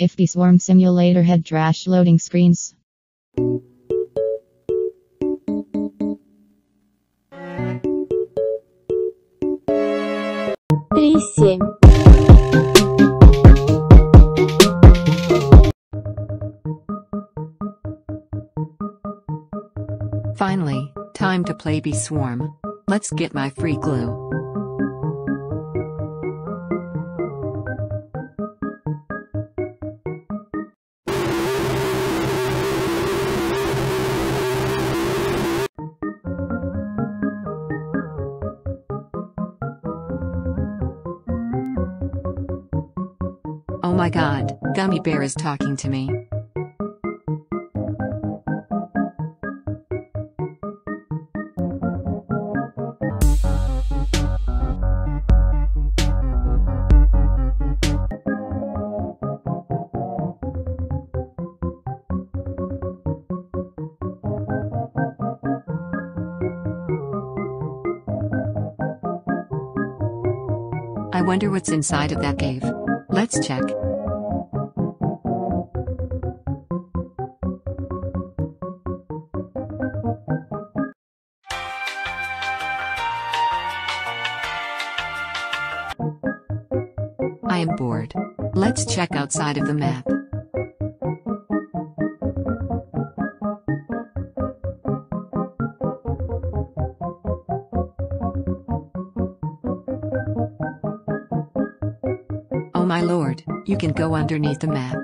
If Bee Swarm simulator had trash loading screens, Три семь. Finally, time to play Bee Swarm. Let's get my free glue. My god, Gummy Bear is talking to me. I wonder what's inside of that cave. Let's check. I am bored. Let's check outside of the map. my lord, you can go underneath the map.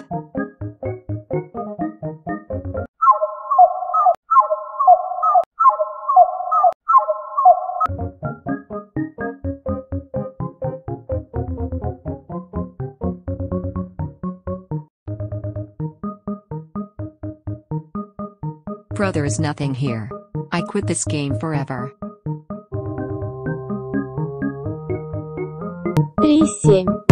Bro, there is nothing here. I quit this game forever. 37